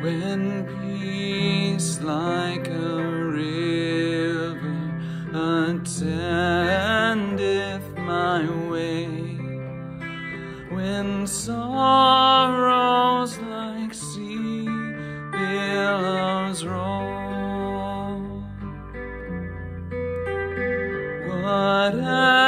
when peace like a river attendeth my way, when sorrows like sea billows roll, whatever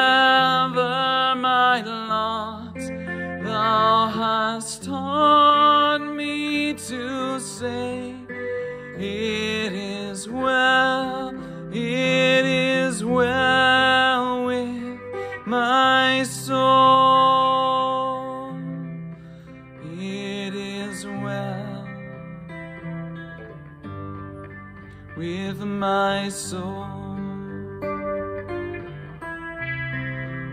well with my soul.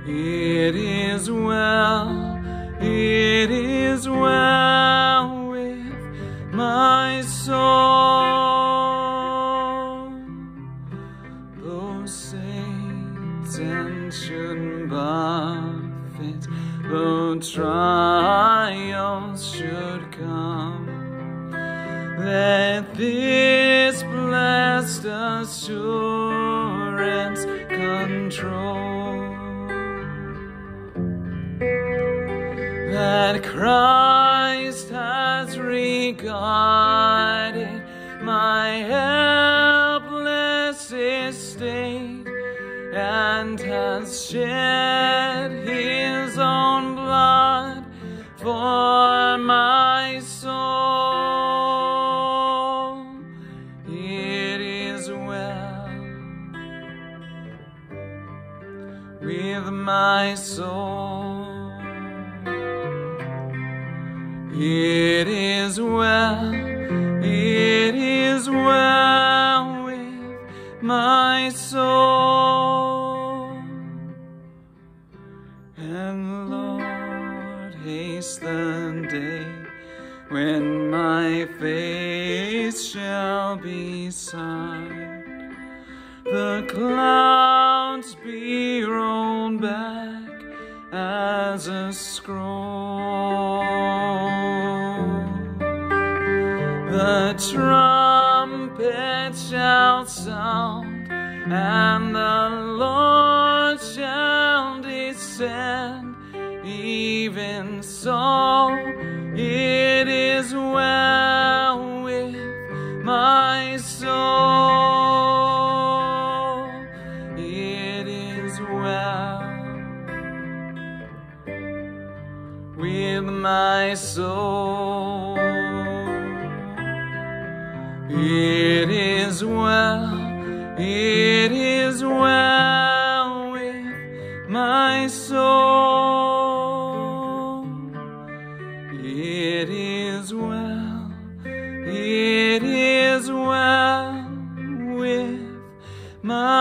It is well, it is well with my soul. Though Satan should buffet, though trials let this blessed assurance control. That Christ has regarded my helpless estate and has shed his own blood for with my soul. It is well, it is well with my soul. And Lord, haste the day when my face shall be sight, the clouds be rolled back as a scroll. The trumpet shall sound, and the Lord my soul. It is well, it is well with my soul. It is well, it is well with my